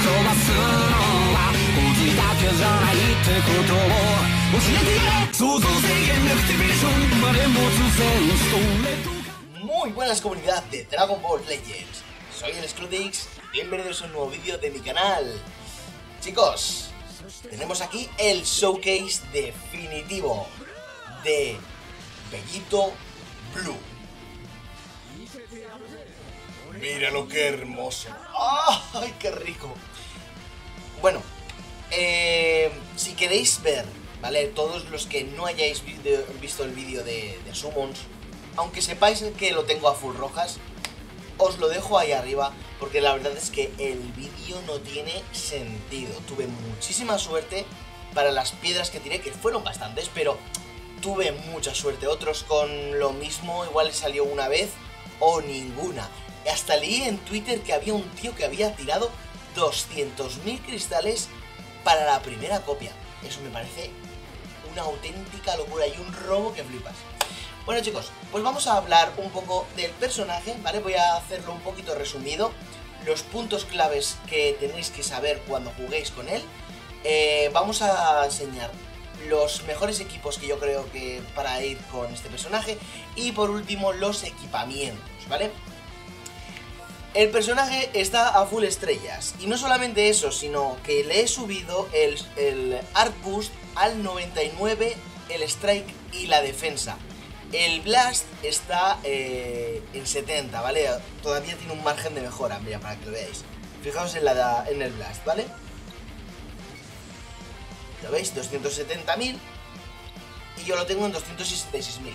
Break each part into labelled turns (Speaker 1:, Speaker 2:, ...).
Speaker 1: 飛ばすのは文字だけじゃないってことを教えてやれ想像制限アクティベーションまで持つセンスとレッド
Speaker 2: Muy buenas comunidad de Dragon Ball Legends. Soy el Scrutix, bienvenidos a un nuevo vídeo de mi canal. Chicos, tenemos aquí el showcase definitivo de Bellito Blue. Mira lo que hermoso. ¡Ay, qué rico! Bueno, eh, si queréis ver, ¿vale? Todos los que no hayáis vi- visto el vídeo de, de Summons, aunque sepáis que lo tengo a full rojas, os lo dejo ahí arriba porque la verdad es que el vídeo no tiene sentido. Tuve muchísima suerte para las piedras que tiré, que fueron bastantes, pero tuve mucha suerte. Otros con lo mismo, igual le salió una vez o ninguna. Hasta leí en Twitter que había un tío que había tirado 200.000 cristales para la primera copia. Eso me parece una auténtica locura y un robo que flipas. Bueno chicos, pues vamos a hablar un poco del personaje, ¿vale? Voy a hacerlo un poquito resumido. Los puntos claves que tenéis que saber cuando juguéis con él. Eh, vamos a enseñar los mejores equipos que yo creo que para ir con este personaje. Y por último, los equipamientos, ¿vale? El personaje está a full estrellas. Y no solamente eso, sino que le he subido el, el Art Boost al 99, el Strike y la defensa. El Blast está eh, en 70, ¿vale? Todavía tiene un margen de mejora, mira, para que lo veáis. Fijaos en, en el Blast, ¿vale? ¿Lo veis? 270.000 y yo lo tengo en 266.000.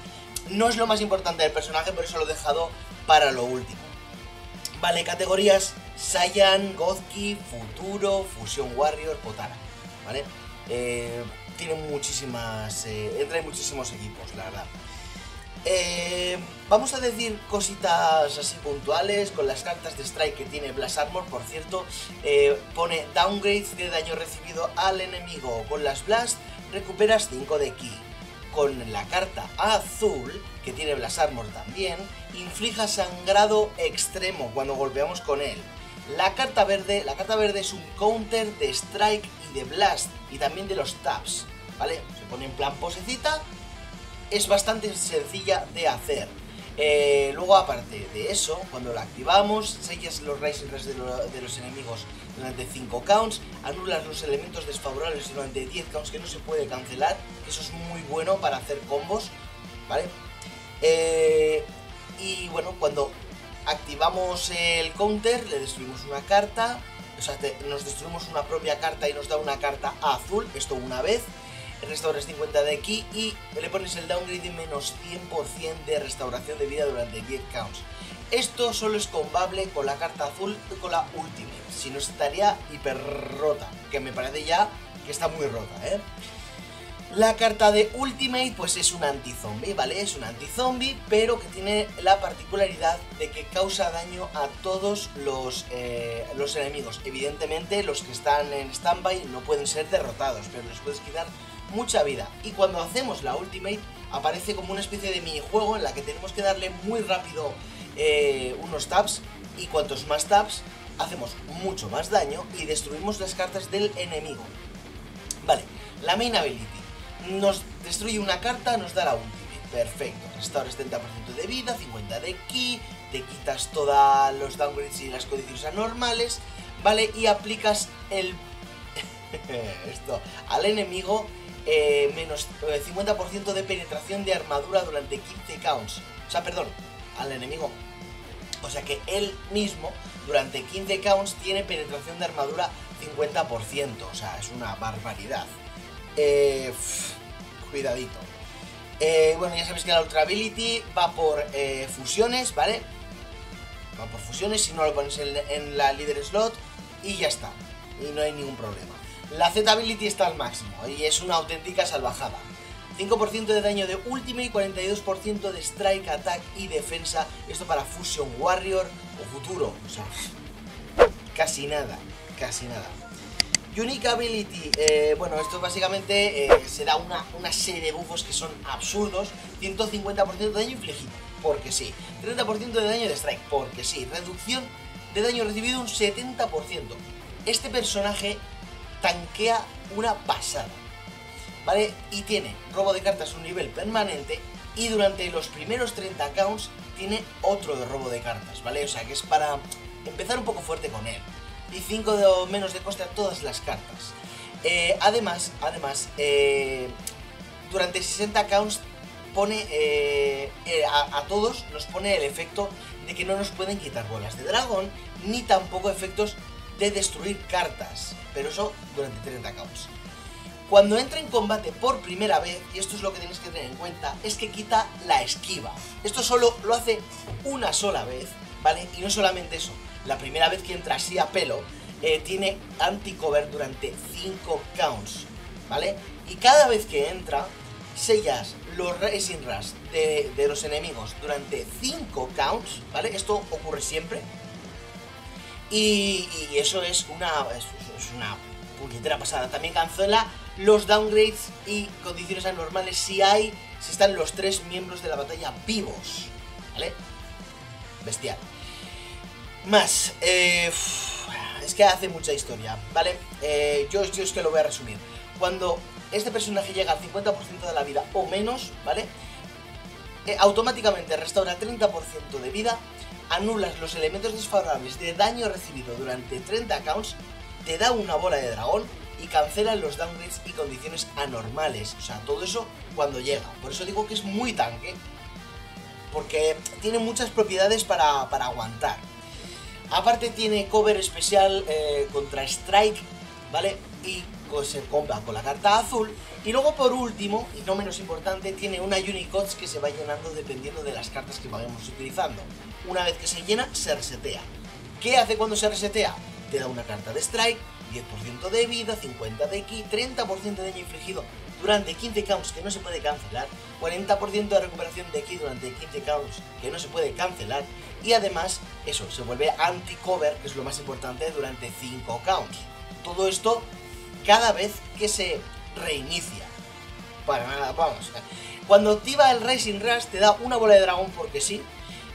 Speaker 2: No es lo más importante del personaje, por eso lo he dejado para lo último. Vale, categorías Saiyan, Godki, Futuro, Fusion Warrior, Potara, ¿vale? Eh, tiene muchísimas... eh, entra en muchísimos equipos, la verdad. Eh, vamos a decir cositas así puntuales con las cartas de Strike que tiene Blast Armor. Por cierto, eh, pone downgrade de daño recibido al enemigo. Con las Blast recuperas 5 de ki. Con la carta azul, que tiene Blast Armor también, inflija sangrado extremo cuando golpeamos con él. La carta verde, la carta verde es un counter de Strike y de Blast y también de los taps, ¿vale? Se pone en plan posecita es bastante sencilla de hacer. Eh, luego, aparte de eso, cuando la activamos, sellas los Rising de, de los enemigos durante 5 counts, anulas los elementos desfavorables durante 10 counts que no se puede cancelar, eso es muy bueno para hacer combos, ¿vale? Eh, y bueno, cuando activamos el counter, le destruimos una carta, o sea, nos destruimos una propia carta y nos da una carta azul, esto una vez, restauras 50 de ki y le pones el downgrade de menos 100% de restauración de vida durante 10 counts. Esto solo es combable con la carta azul y con la ultimate, si no estaría hiper rota, que me parece ya que está muy rota, ¿eh? La carta de Ultimate pues es un anti-zombie, ¿vale? Es un anti-zombie, pero que tiene la particularidad de que causa daño a todos los, eh, los enemigos. Evidentemente los que están en standby no pueden ser derrotados, pero les puedes quitar mucha vida. Y cuando hacemos la Ultimate aparece como una especie de minijuego en la que tenemos que darle muy rápido eh, unos taps y cuantos más taps hacemos mucho más daño y destruimos las cartas del enemigo. Vale, la main ability. Nos destruye una carta, nos da la ultimate. Perfecto. Restaura 70% de vida, 50 de ki, te quitas todos los downgrades y las condiciones anormales, ¿vale? Y aplicas el... esto, al enemigo eh, menos eh, 50% de penetración de armadura durante 15 counts. O sea, perdón, al enemigo. O sea que él mismo durante 15 counts tiene penetración de armadura 50%. O sea, es una barbaridad. Eh, cuidadito. Eh, bueno, ya sabéis que la Ultra Ability va por eh, fusiones, ¿vale? Va por fusiones, si no lo pones en, la líder slot y ya está. Y no hay ningún problema. La Z Ability está al máximo y es una auténtica salvajada. 5% de daño de Ultimate y 42% de Strike, Attack y Defensa. Esto para Fusion Warrior o Futuro. O sea, casi nada, casi nada. Unique Ability, eh, bueno, esto básicamente eh, se da una, una serie de buffos que son absurdos. 150% de daño infligido, porque sí. 30% de daño de strike, porque sí. Reducción de daño recibido un 70%. este personaje tanquea una pasada, ¿vale? Y tiene robo de cartas un nivel permanente y durante los primeros 30 counts tiene otro de robo de cartas, ¿vale? O sea que es para empezar un poco fuerte con él. Y 5 de menos de coste a todas las cartas. Eh, además, además, eh, durante 60 counts pone eh, a, a todos nos pone el efecto de que no nos pueden quitar bolas de dragón, ni tampoco efectos de destruir cartas, pero eso durante 30 counts. Cuando entra en combate por primera vez, y esto es lo que tenéis que tener en cuenta, es que quita la esquiva. Esto solo lo hace una sola vez, ¿vale? Y no solamente eso, la primera vez que entra así a pelo, eh, tiene anti-cover durante 5 counts, ¿vale? Y cada vez que entra, sellas los Racing Rush de, de los enemigos durante 5 counts, ¿vale? Esto ocurre siempre. Y, eso es una, es una puñetera pasada. También cancela los downgrades y condiciones anormales si hay, si están los tres miembros de la batalla vivos, ¿vale? Bestial. Más, eh, es que hace mucha historia, ¿vale? Eh, yo, es que lo voy a resumir. Cuando este personaje llega al 50% de la vida o menos, ¿vale? Eh, automáticamente restaura 30% de vida, anulas los elementos desfavorables de daño recibido durante 30 counts, te da una bola de dragón y cancela los downgrades y condiciones anormales. O sea, todo eso cuando llega. Por eso digo que es muy tanque. Porque tiene muchas propiedades para, para aguantar. Aparte tiene cover especial eh, contra Strike, ¿vale? Y se compra con la carta azul. Y luego por último, y no menos importante, tiene una Unicodes que se va llenando dependiendo de las cartas que vayamos utilizando. Una vez que se llena, se resetea. ¿Qué hace cuando se resetea? Te da una carta de Strike, 10% de vida, 50 de ki, 30% de daño infligido durante 15 counts que no se puede cancelar, 40% de recuperación de ki durante 15 counts que no se puede cancelar y además eso, se vuelve anti-cover, que es lo más importante, durante 5 counts. Todo esto cada vez que se reinicia. Para nada, vamos. Cuando activa el Racing Rush te da una bola de dragón porque sí.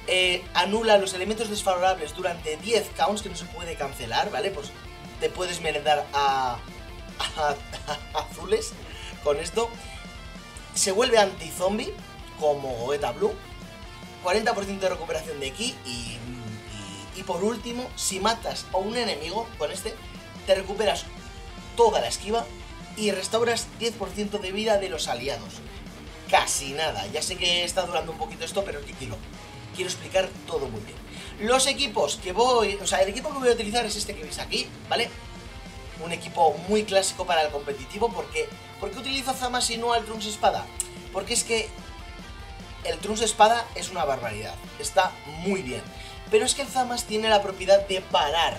Speaker 2: Eh, anula los elementos desfavorables durante 10 counts que no se puede cancelar, ¿vale? Pues te puedes merendar a, a, a, azules con esto. Se vuelve anti-zombie como Goeta Blue. 40% de recuperación de ki y, y, y por último, si matas a un enemigo con este, te recuperas toda la esquiva y restauras 10% de vida de los aliados. Casi nada. Ya sé que está durando un poquito esto, pero quiero, quiero explicar todo muy bien. Los equipos que voy, o sea, el equipo que voy a utilizar es este que veis aquí, ¿vale? Un equipo muy clásico para el competitivo, porque ¿por qué utilizo Zamas y no al Trunks Espada? Porque es que el Trunks Espada es una barbaridad, está muy bien. Pero es que el Zamas tiene la propiedad de parar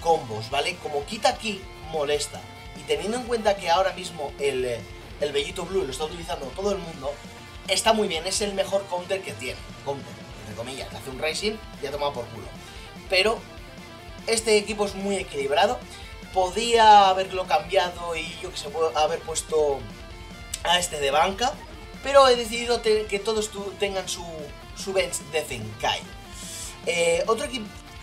Speaker 2: combos, ¿vale? Como quita aquí, molesta. Y teniendo en cuenta que ahora mismo el, el Bellito Blue lo está utilizando todo el mundo, está muy bien, es el mejor counter que tiene. Counter, entre comillas, hace un Racing y ha tomado por culo. Pero este equipo es muy equilibrado. Podía haberlo cambiado y yo que sé, haber puesto a este de banca. Pero he decidido que todos tengan su, su bench de Zenkai. Eh, otro,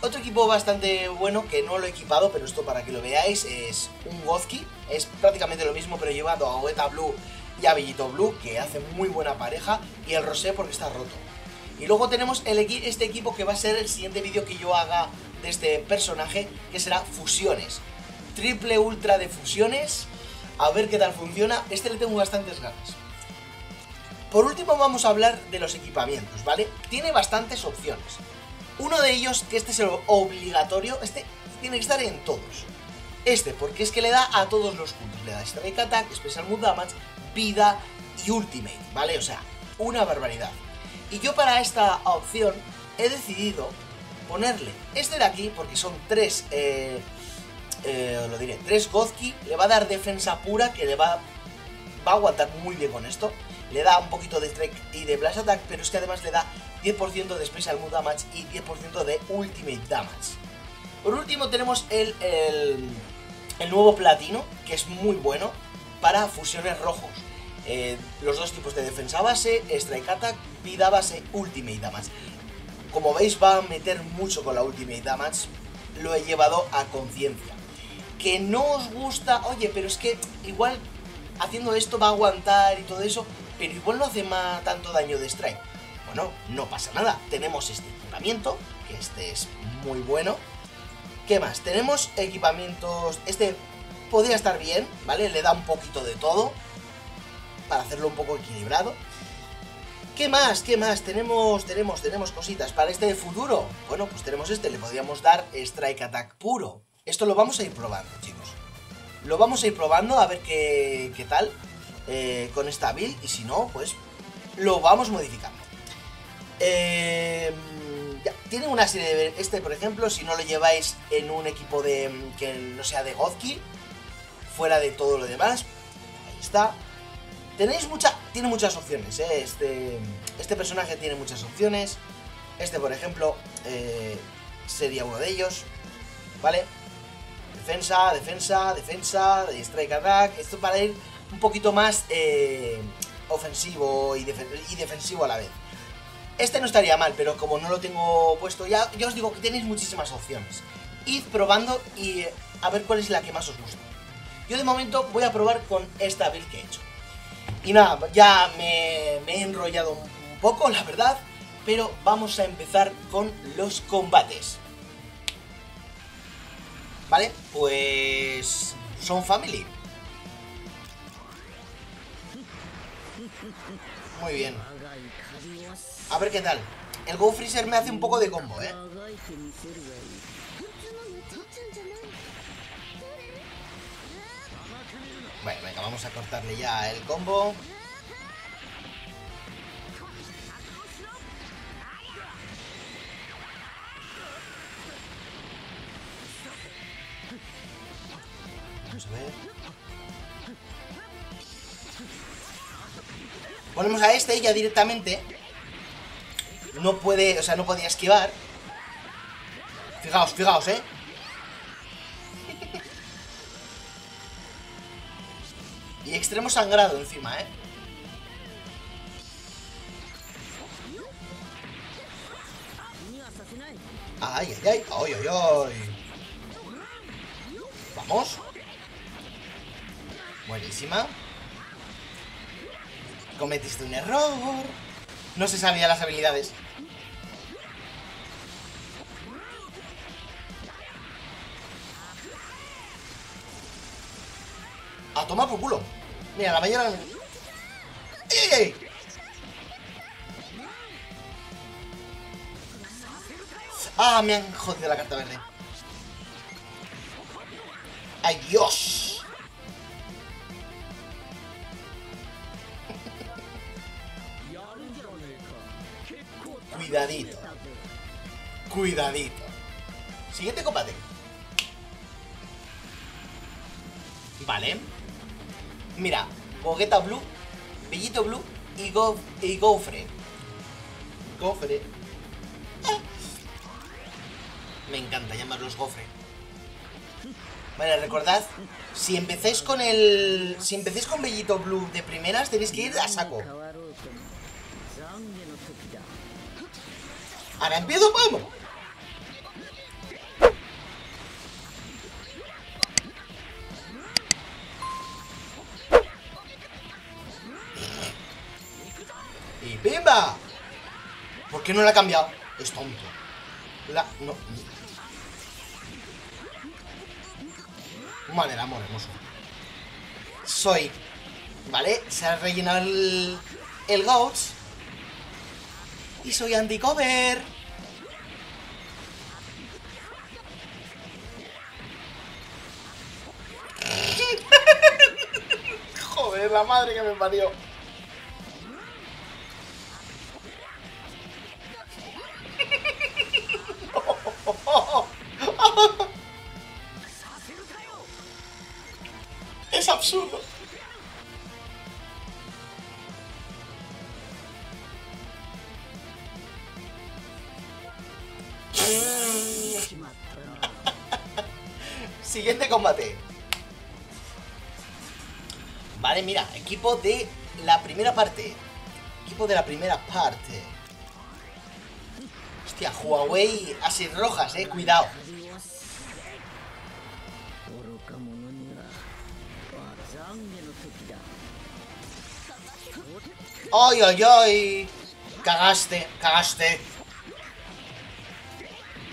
Speaker 2: otro equipo bastante bueno, que no lo he equipado, pero esto para que lo veáis, es un Gozki. Es prácticamente lo mismo, pero llevado a Oeta Blue y a Bellito Blue, que hace muy buena pareja, y el Rosé porque está roto. Y luego tenemos este equipo que va a ser el siguiente vídeo que yo haga de este personaje, que será fusiones. Triple ultra de fusiones, a ver qué tal funciona. Este le tengo bastantes ganas. Por último vamos a hablar de los equipamientos, ¿vale? Tiene bastantes opciones. Uno de ellos, que este es el obligatorio, este tiene que estar en todos. Este, porque es que le da a todos los puntos. Le da Strike Attack, Special Move Damage, Vida y Ultimate, ¿vale? O sea, una barbaridad. Y yo para esta opción he decidido ponerle este de aquí, porque son tres, eh, eh, lo diré, tres Gozki, le va a dar defensa pura, que le va, va a aguantar muy bien con esto. Le da un poquito de Strike y de Blast Attack, pero es que además le da 10% de Special Move Damage y 10% de Ultimate Damage. Por último tenemos el, el, nuevo Platino, que es muy bueno para fusiones rojos. Eh, los dos tipos de defensa base, Strike Attack, vida base, Ultimate Damage. Como veis va a meter mucho con la Ultimate Damage, lo he llevado a conciencia. que no os gusta, oye, pero es que igual haciendo esto va a aguantar y todo eso, pero igual no hace más tanto daño de strike. Bueno, no pasa nada, tenemos este equipamiento, que este es muy bueno. ¿Qué más? Tenemos equipamientos, este podría estar bien, ¿vale? Le da un poquito de todo, para hacerlo un poco equilibrado. ¿Qué más? ¿Qué más? Tenemos, tenemos, tenemos cositas. Para este futuro, bueno, pues tenemos este, le podríamos dar Strike Attack puro. Esto lo vamos a ir probando, chicos. Lo vamos a ir probando a ver qué, qué tal eh, con esta build y si no, pues lo vamos modificando. Eh, tiene una serie de... Este, por ejemplo, si no lo lleváis en un equipo de que no sea de Godki, fuera de todo lo demás, ahí está. Tenéis mucha, tiene muchas opciones, ¿eh? este, este personaje tiene muchas opciones. Este, por ejemplo, eh, sería uno de ellos, ¿vale? Defensa, defensa, defensa, strike attack. Esto para ir un poquito más eh, ofensivo y, defen y, defensivo a la vez. Este no estaría mal, pero como no lo tengo puesto ya, yo os digo que tenéis muchísimas opciones. Id probando y a ver cuál es la que más os gusta. Yo de momento voy a probar con esta build que he hecho. Y nada, ya me, me, he enrollado un poco, la verdad, pero vamos a empezar con los combates. Vale, pues... Son Family. Muy bien. A ver qué tal. El Go Freezer me hace un poco de combo, ¿eh? Bueno, venga, vamos a cortarle ya el combo. Vamos a ver. Ponemos a este ya directamente. No puede, o sea, no podía esquivar. Fijaos, fijaos, ¿eh? Y extremo sangrado encima, ¿eh? Ay, ay, ay, ay, ay, ay. Vamos. Buenísima. Cometiste un error. No se sabía las habilidades. A tomar por culo. Mira, la mañana... ¡Ey! ¡Ah! Me han jodido la carta verde. ¡Ay, Dios! Cuidadito. Cuidadito. Siguiente combate. Vale. Mira, Bogueta Blue, Bellito Blue y, Go y Gofre. Gofre. Ah. Me encanta llamarlos Gofre. Vale, recordad, si empecéis con el... Si empecéis con Bellito Blue de primeras, tenéis que ir a saco. Ahora empiezo, vamos. Y ¡pimba! ¿Por qué no la ha cambiado? Es tonto. La... No. Madre amor hermoso. Soy... ¿Vale? Se ha rellenado el... El Gauts. Y soy anti-cover. Joder, la madre que me parió. Es absurdo. Siguiente combate. Vale, mira, equipo de la primera parte. Equipo de la primera parte. Hostia, Huawei así rojas, eh, cuidado. ¡Ay, ay, ay! Cagaste, cagaste.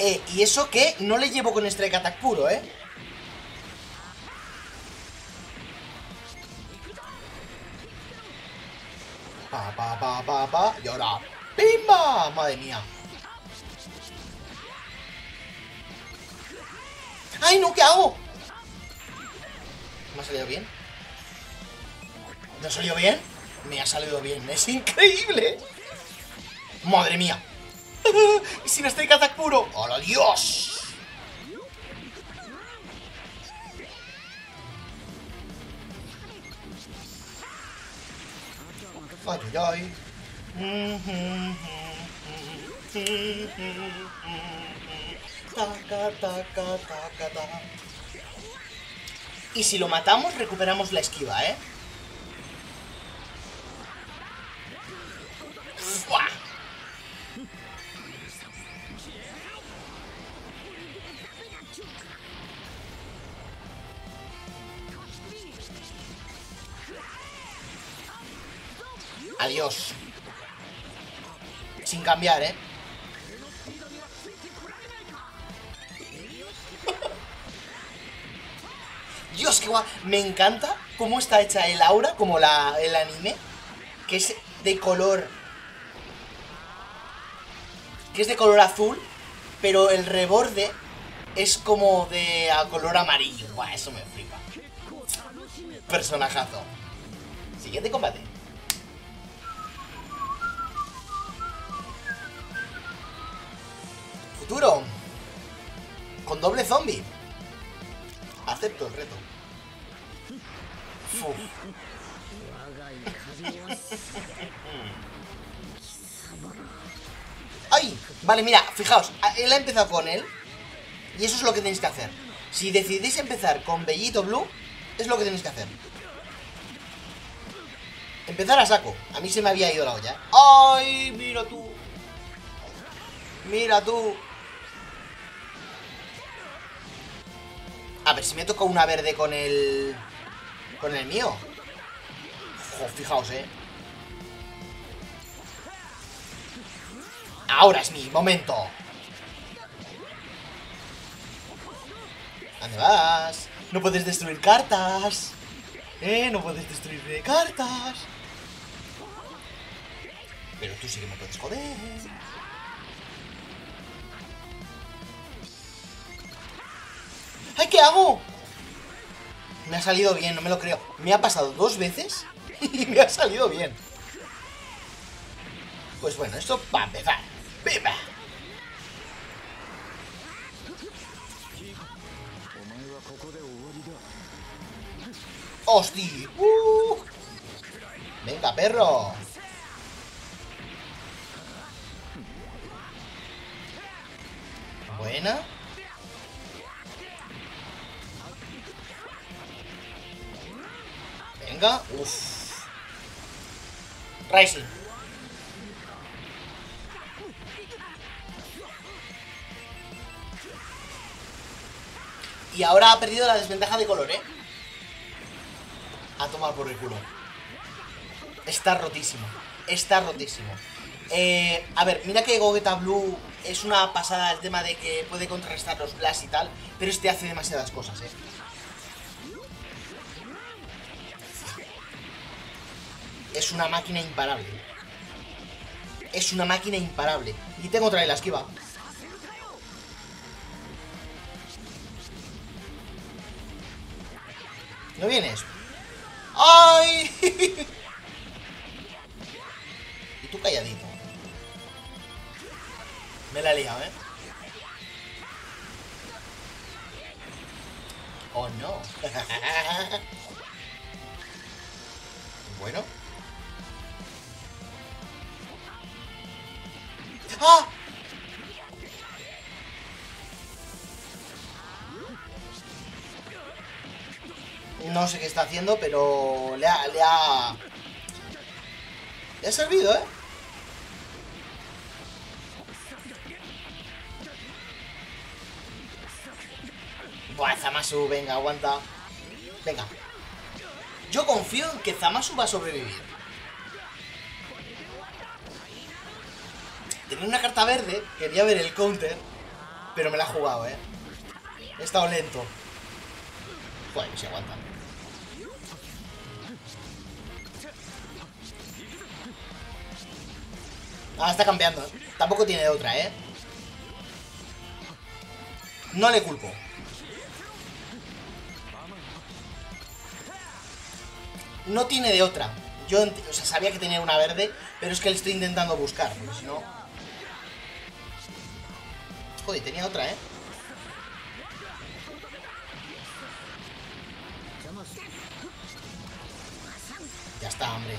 Speaker 2: Eh, ¿y eso qué? No le llevo con Strike Attack puro, ¿eh? Pa, pa, pa, pa, pa. Y ahora... ¡Pimba! Madre mía. ¡Ay, no! ¿Qué hago? ¿Me ha salido bien? ¿Me ha salido bien? Me ha salido bien. ¡Es increíble! ¡Madre mía! ¡Y sin Strike Attack puro! ¡Hola, Dios! ¡Ay, ay, ay! Y si lo matamos, recuperamos la esquiva, ¿eh? Cambiar, ¿eh? Dios, qué guay. Me encanta cómo está hecha el aura, como la, el anime. Que es de color... Que es de color azul, pero el reborde es como de a color amarillo. Buah, eso me flipa. Personajazo. Siguiente combate. Con doble zombie. Acepto el reto. ¡Ay! Vale, mira, fijaos, él ha empezado con él. Y eso es lo que tenéis que hacer. Si decidís empezar con Bellito Blue, es lo que tenéis que hacer. Empezar a saco. A mí se me había ido la olla. ¿eh? ¡Ay! Mira tú. Mira tú. A ver, si me toca una verde con el... Con el mío Jo, fijaos, eh Ahora es mi momento. ¿Dónde vas? No puedes destruir cartas. Eh, no puedes destruir cartas. Pero tú sí que me puedes joder. hago? Me ha salido bien, no me lo creo. Me ha pasado dos veces y me ha salido bien. Pues bueno, esto va a empezar. ¡Viva! ¡Hosti! ¡Uh! ¡Venga, perro! Buena. Venga. Uf. Rising. Y ahora ha perdido la desventaja de color, ¿eh? A tomar por el culo. Está rotísimo. Está rotísimo. Eh, a ver, mira que Gogeta Blue es una pasada el tema de que puede contrarrestar los Blast y tal, pero este hace demasiadas cosas, eh. Es una máquina imparable. Es una máquina imparable. Y tengo otra vez la esquiva. ¿No vienes? ¡Ay! y tú calladito. Me la he liado, ¿eh? Oh, no. bueno. No sé qué está haciendo, pero le ha... Le ha, le ha servido, ¿eh? Buah, Zamasu, venga, aguanta. Venga. Yo confío en que Zamasu va a sobrevivir. Tenía una carta verde, quería ver el counter, pero me la ha jugado, eh. He estado lento. Joder, se aguanta. Ah, está cambiando. Tampoco tiene otra, ¿eh? No le culpo. No tiene de otra. Yo o sea, sabía que tenía una verde, pero es que le estoy intentando buscar, si no... Joder, tenía otra, ¿eh? Ya está, hombre.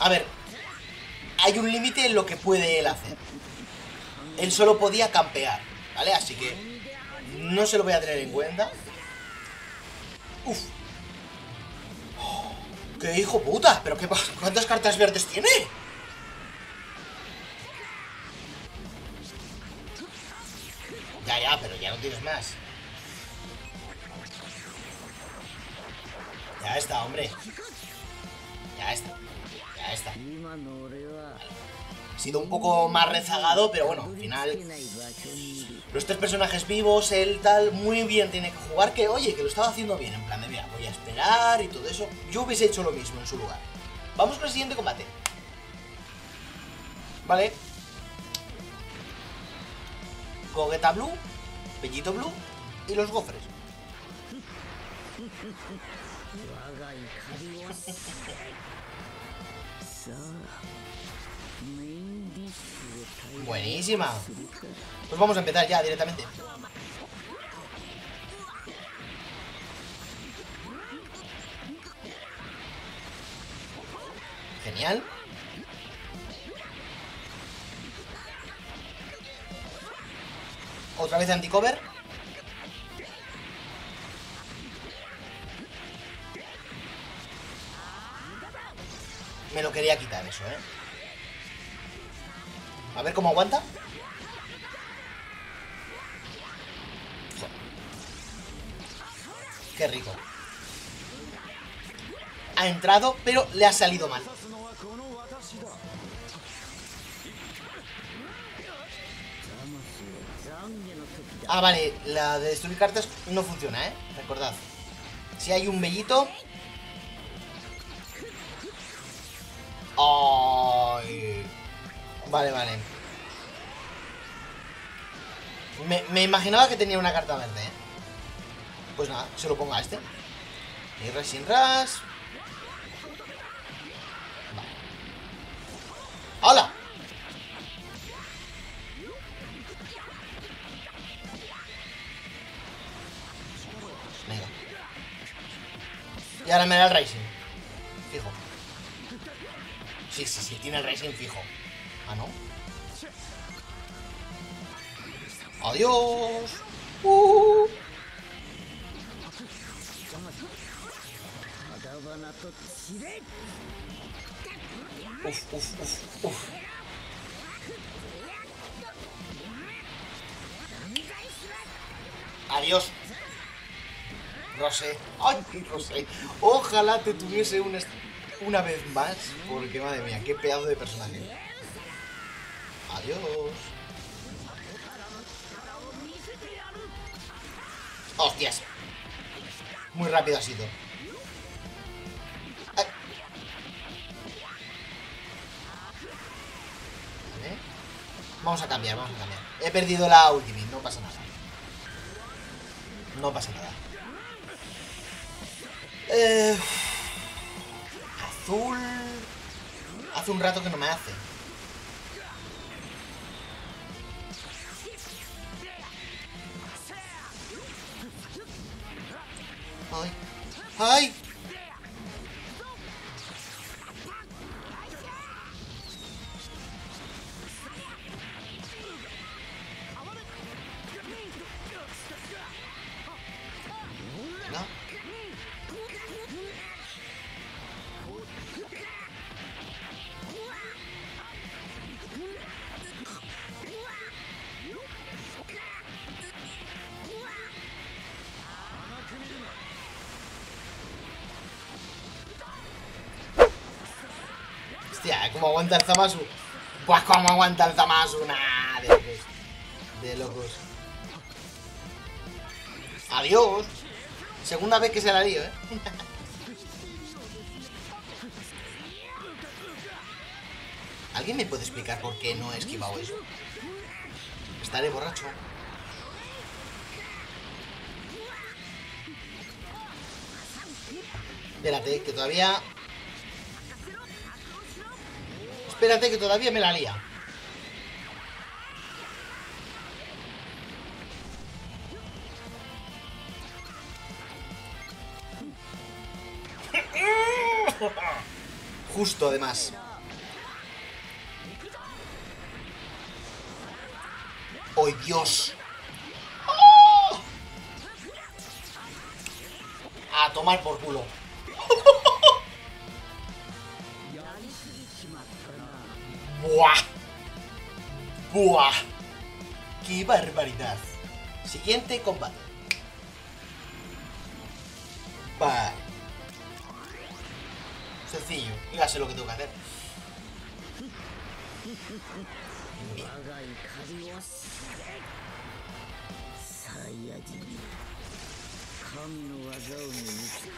Speaker 2: A ver, hay un límite en lo que puede él hacer. Él solo podía campear, ¿vale? Así que no se lo voy a tener en cuenta. Uf. ¡Qué hijo puta! ¿Pero qué? ¿Cuántas cartas verdes tiene? Ya, ya, pero ya no tienes más. Ya está, hombre. Ya está. Ya está. Ha sido un poco más rezagado, pero bueno, al final. Los tres personajes vivos, él tal, muy bien tiene que jugar. Que oye, que lo estaba haciendo bien. En plan de, mira, voy a esperar y todo eso. Yo hubiese hecho lo mismo en su lugar. Vamos con el siguiente combate. Vale. Gogeta Blue, Bellito Blue y los gofres. Buenísima. Pues vamos a empezar ya directamente. Genial. Otra vez anticover. Me lo quería quitar eso, ¿eh? A ver cómo aguanta. Qué rico. Ha entrado, pero le ha salido mal. Ah, vale, la de destruir cartas no funciona, ¿eh? Recordad. Si hay un bellito... Vale, vale. Me, me, imaginaba que tenía una carta verde, ¿eh? Pues nada, se lo pongo a este. Y ras sin ras. Vale. ¡Hola! Venga. Y ahora me da el Rising. Fijo. Sí, sí, sí, tiene el Rising fijo. Ah, ¿no? ¡Adiós! Uh. Uf, uf, uf, uf. Adiós. Rosé. Ay, Rosé. Ojalá te tuviese una, una vez más. Porque madre mía, qué pedazo de personaje. Adiós. ¡Hostias! Muy rápido ha sido. Vale. Vamos a cambiar, vamos a cambiar. He perdido la ultimate, no pasa nada. No pasa nada. Eh... Azul... Hace un rato que no me hace. ¡Ay! ¿Cómo aguanta el Zamasu? Pues cómo aguanta el Zamasu, nah, de locos. De locos. Adiós. Segunda vez que se la lío, ¿eh? ¿Alguien me puede explicar por qué no he esquivado eso? Estaré borracho. Espérate, que todavía... Espérate, que todavía me la lía. Justo, además. ¡Oh, Dios! ¡Oh! A tomar por culo. ¡Buah! ¡Buah! ¡Qué barbaridad! Siguiente combate. Vale. Sencillo. Y ya sé lo que tengo que hacer.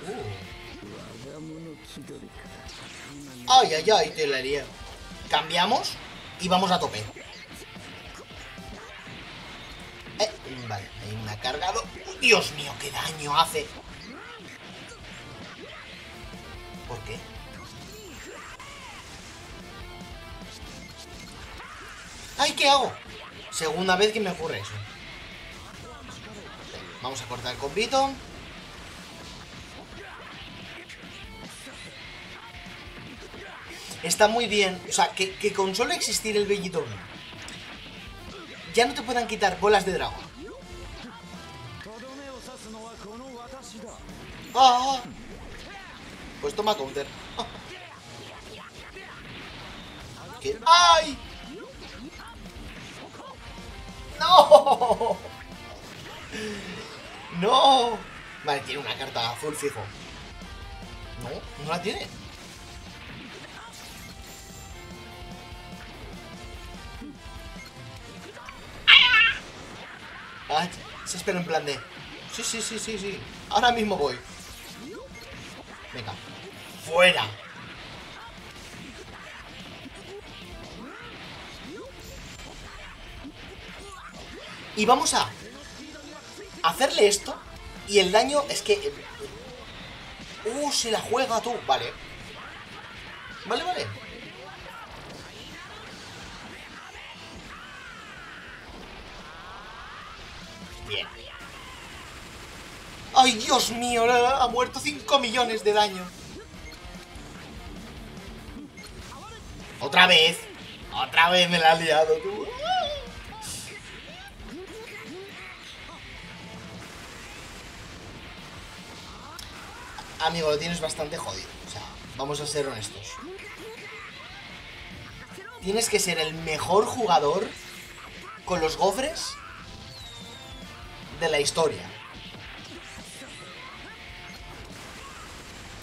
Speaker 2: Uh. ¡Ay, ay, ay! Te la haría. Cambiamos y vamos a tope. Eh, vale, ahí me ha cargado. ¡Uy, Dios mío, qué daño hace. ¿Por qué? ¡Ay, qué hago! Segunda vez que me ocurre eso. Vamos a cortar el combito. Está muy bien. O sea, que, que con solo existir el Blue, ya no te puedan quitar bolas de dragón. Ah, pues toma counter. ¡Ay! ¡No! ¡No! Vale, tiene una carta azul fijo. No, no la tiene. Espera en plan de... Sí, sí, sí, sí, sí. Ahora mismo voy. Venga. ¡Fuera! Y vamos a hacerle esto. Y el daño es que... ¡Uh! Se la juega tú. Vale. Vale, vale. Bien. ¡Ay, Dios mío! Ha muerto 5 millones de daño. ¡Otra vez! ¡Otra vez me la has liado tú! Amigo, lo tienes bastante jodido. O sea, vamos a ser honestos. Tienes que ser el mejor jugador con los gofres de la historia.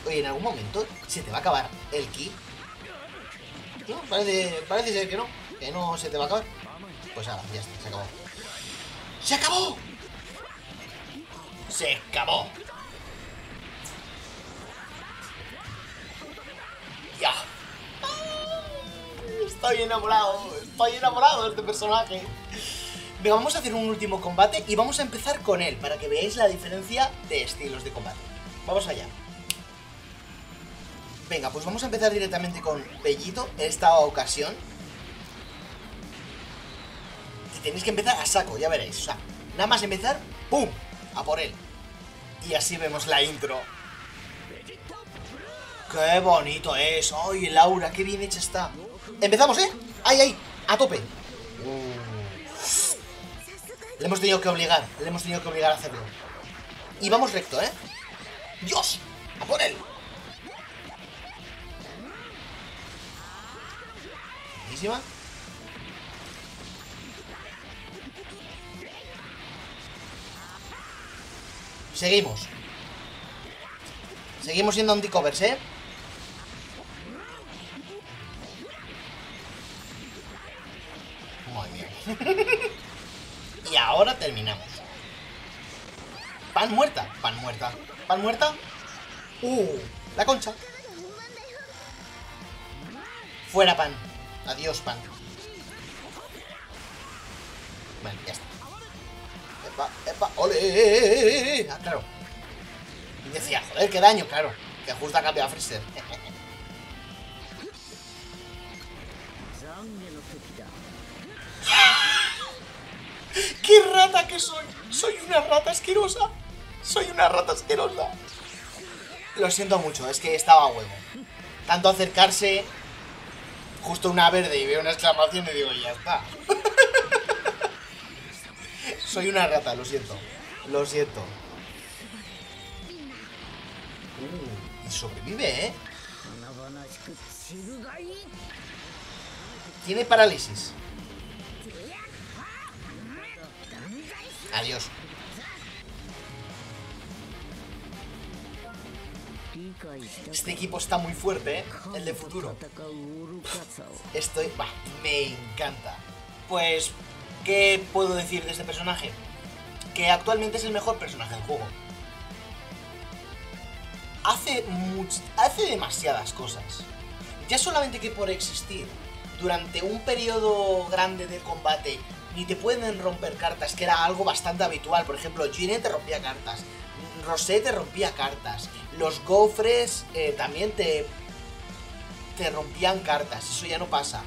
Speaker 2: Oye, en algún momento se te va a acabar el ki. No, parece, parece ser que no. Que no se te va a acabar. Pues ahora, ya está, se acabó. ¡Se acabó! ¡Se acabó! ¡Ya! Estoy enamorado, estoy enamorado de este personaje. Vamos a hacer un último combate y vamos a empezar con él para que veáis la diferencia de estilos de combate. Vamos allá. Venga, pues vamos a empezar directamente con Bellito en esta ocasión. Y tenéis que empezar a saco, ya veréis. O sea, nada más empezar, ¡pum! A por él. Y así vemos la intro. ¡Qué bonito es! ¡Ay, Laura, qué bien hecha está! Empezamos, ¿eh? ¡Ay, ay! ¡A tope! Hemos tenido que obligar, le hemos tenido que obligar a hacerlo. Y vamos recto, ¿eh? ¡Dios! ¡A por él! Buenísima. Seguimos. Seguimos siendo anticovers, ¿eh? Madre mía. y ahora terminamos. Pan muerta, pan muerta, pan muerta. Uh, la concha. Fuera pan. Adiós pan. Bueno, ya está. Epa, epa, ole. Ah, claro. Y decía, joder, qué daño, claro. Que justo ha cambiado a Freezer. ¡Qué rata que soy! ¡Soy una rata asquerosa! ¡Soy una rata asquerosa! Lo siento mucho, es que estaba a huevo. Tanto acercarse, justo una verde y veo una exclamación y digo, ya está. soy una rata, lo siento. Lo siento. Uh, y sobrevive, ¿eh? Tiene parálisis. Adiós. Este equipo está muy fuerte, ¿eh? El de futuro. Estoy... Me encanta. Pues, ¿qué puedo decir de este personaje? Que actualmente es el mejor personaje del juego. Hace, hace demasiadas cosas. Ya solamente que por existir durante un periodo grande de combate ni te pueden romper cartas, que era algo bastante habitual. Por ejemplo, Gine te rompía cartas, Rosé te rompía cartas, los Gofres eh, también te, te rompían cartas, eso ya no pasa.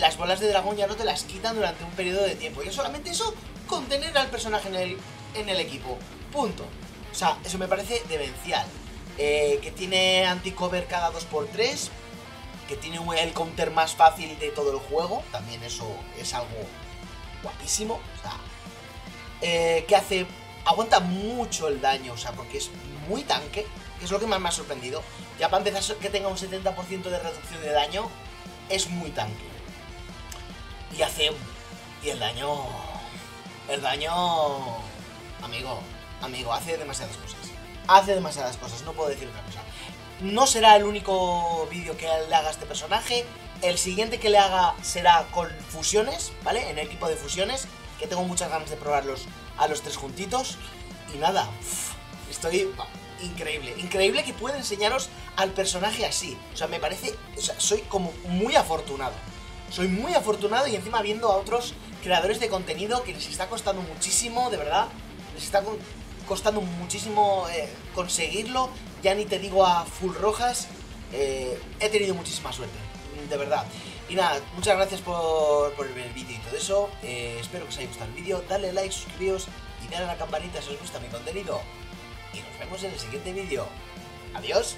Speaker 2: Las bolas de dragón ya no te las quitan durante un periodo de tiempo. Ya solamente eso, contener al personaje en el, en el equipo. Punto. O sea, eso me parece demencial. Eh, que tiene anti-cover cada 2x3. Que tiene el counter más fácil de todo el juego. También eso es algo guapísimo. O sea, eh, que hace. Aguanta mucho el daño, o sea, porque es muy tanque, que es lo que más me ha sorprendido. Ya para empezar que tenga un 70% de reducción de daño, es muy tanque. Y hace. Y el daño. El daño. Amigo, amigo, hace demasiadas cosas. Hace demasiadas cosas, no puedo decir otra cosa. No será el único vídeo que le haga este personaje. El siguiente que le haga será con fusiones, ¿vale? En el equipo de fusiones. Que tengo muchas ganas de probarlos a los tres juntitos. Y nada, estoy increíble. Increíble que pueda enseñaros al personaje así. O sea, me parece. O sea, soy como muy afortunado. Soy muy afortunado y encima viendo a otros creadores de contenido que les está costando muchísimo, de verdad. Les está costando muchísimo eh, conseguirlo. Ya ni te digo a full rojas. eh, he tenido muchísima suerte, de verdad. Y nada, muchas gracias por, ver el vídeo y todo eso. eh, espero que os haya gustado el vídeo. Dale like, suscribíos y dale a la campanita si os gusta mi contenido. Y nos vemos en el siguiente vídeo. Adiós.